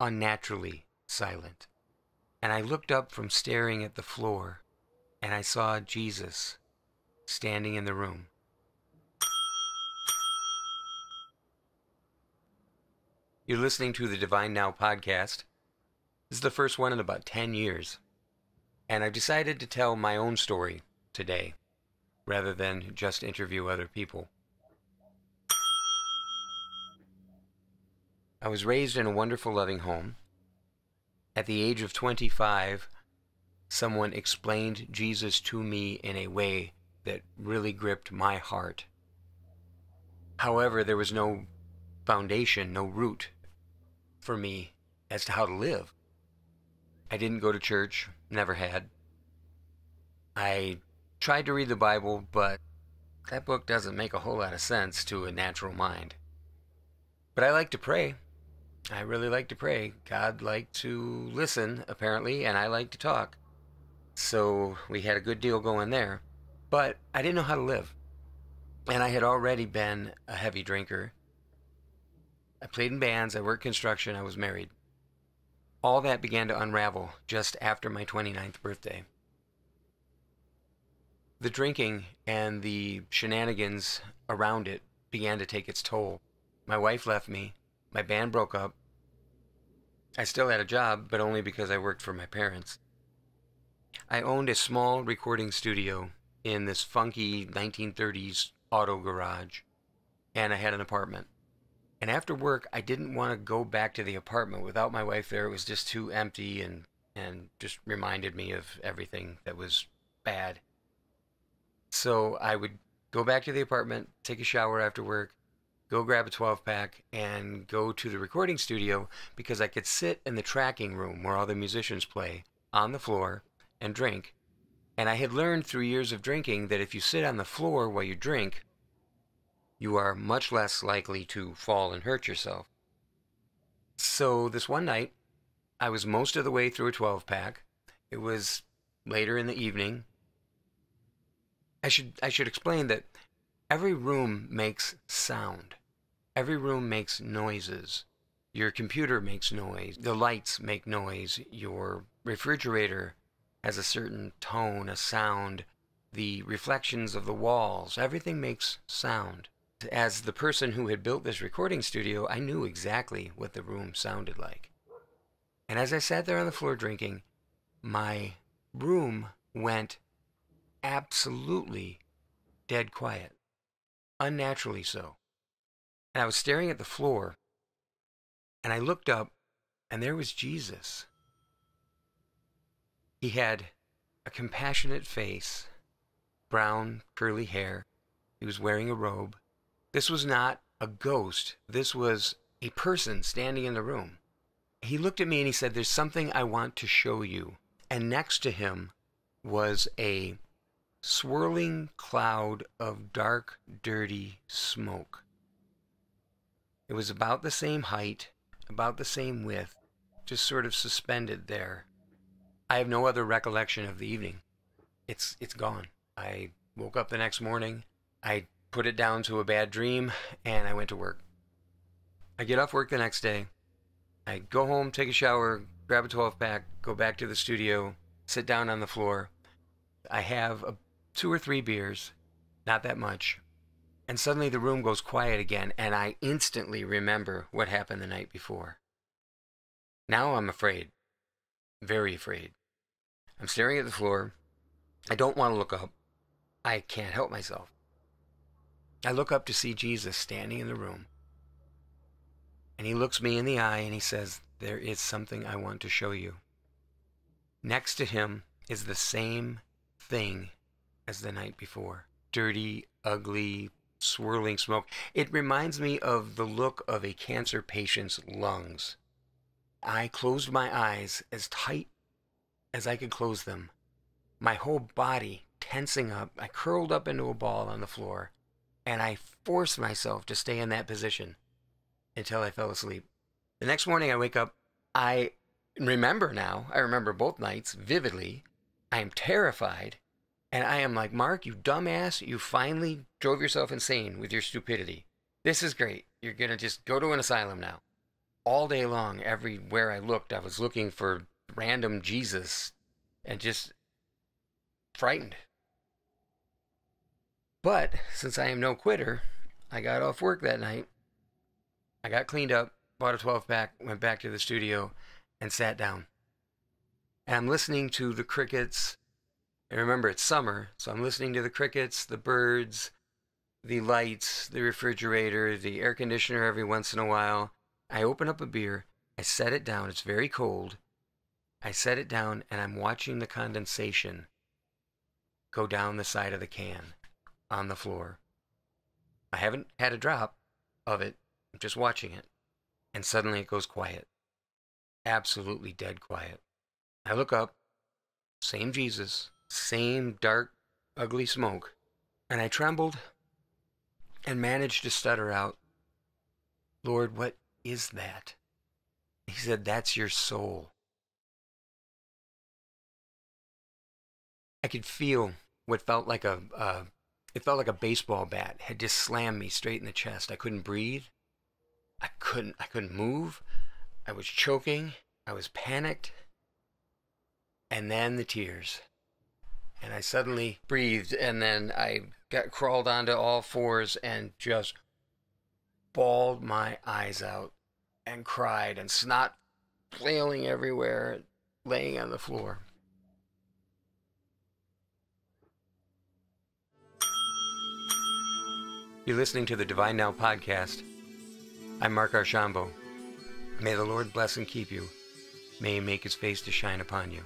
unnaturally silent. And I looked up from staring at the floor, and I saw Jesus standing in the room. You're listening to the Divine Now podcast. This is the first one in about 10 years. And I've decided to tell my own story today rather than just interview other people. I was raised in a wonderful, loving home. At the age of 25, someone explained Jesus to me in a way that really gripped my heart. However, there was no foundation, no root for me as to how to live. I didn't go to church, never had. I tried to read the Bible, but that book doesn't make a whole lot of sense to a natural mind. But I like to pray. I really like to pray. God liked to listen, apparently, and I like to talk. So we had a good deal going there. But I didn't know how to live. And I had already been a heavy drinker I played in bands, I worked construction, I was married. All that began to unravel just after my 29th birthday. The drinking and the shenanigans around it began to take its toll. My wife left me, my band broke up. I still had a job, but only because I worked for my parents. I owned a small recording studio in this funky 1930s auto garage, and I had an apartment. And after work, I didn't want to go back to the apartment without my wife there. It was just too empty and, and just reminded me of everything that was bad. So I would go back to the apartment, take a shower after work, go grab a 12 pack, and go to the recording studio because I could sit in the tracking room where all the musicians play on the floor and drink. And I had learned through years of drinking that if you sit on the floor while you drink, you are much less likely to fall and hurt yourself. So, this one night, I was most of the way through a 12 pack. It was later in the evening. I should, I should explain that every room makes sound, every room makes noises. Your computer makes noise, the lights make noise, your refrigerator has a certain tone, a sound, the reflections of the walls, everything makes sound. As the person who had built this recording studio, I knew exactly what the room sounded like. And as I sat there on the floor drinking, my room went absolutely dead quiet, unnaturally so. And I was staring at the floor, and I looked up, and there was Jesus. He had a compassionate face, brown, curly hair. He was wearing a robe. This was not a ghost. This was a person standing in the room. He looked at me and he said, There's something I want to show you. And next to him was a swirling cloud of dark, dirty smoke. It was about the same height, about the same width, just sort of suspended there. I have no other recollection of the evening. It's it's gone. I woke up the next morning. I put it down to a bad dream, and I went to work. I get off work the next day. I go home, take a shower, grab a 12 pack, go back to the studio, sit down on the floor. I have a, two or three beers, not that much. And suddenly the room goes quiet again, and I instantly remember what happened the night before. Now I'm afraid, very afraid. I'm staring at the floor. I don't want to look up. I can't help myself. I look up to see Jesus standing in the room. And he looks me in the eye and he says, There is something I want to show you. Next to him is the same thing as the night before dirty, ugly, swirling smoke. It reminds me of the look of a cancer patient's lungs. I closed my eyes as tight as I could close them, my whole body tensing up. I curled up into a ball on the floor and I forced myself to stay in that position until I fell asleep. The next morning, I wake up. I remember now, I remember both nights vividly. I am terrified. And I am like, Mark, you dumbass, you finally drove yourself insane with your stupidity. This is great. You're going to just go to an asylum now. all day long, everywhere I looked, I was looking for random Jesus and just frightened. But since I am no quitter, I got off work that night. I got cleaned up, bought a 12 pack, went back to the studio, and sat down. And I'm listening to the crickets. And remember, it's summer, so I'm listening to the crickets, the birds, the lights, the refrigerator, the air conditioner every once in a while. I open up a beer, I set it down, it's very cold. I set it down, and I'm watching the condensation go down the side of the can on the floor. I haven't had a drop of it, I'm just watching it. And suddenly it goes quiet. Absolutely dead quiet. I look up, same Jesus, same dark, ugly smoke, and I trembled and managed to stutter out, Lord, what is that? He said, That's your soul. I could feel what felt like a, uh, it felt like a baseball bat had just slammed me straight in the chest. I couldn't breathe. I couldn't, I couldn't move. I was choking. I was panicked. And then the tears. And I suddenly breathed, and then I got crawled onto all fours and just bawled my eyes out and cried and snot flailing everywhere, laying on the floor. You're listening to the Divine Now podcast. I'm Mark Archambault. May the Lord bless and keep you. May he make his face to shine upon you.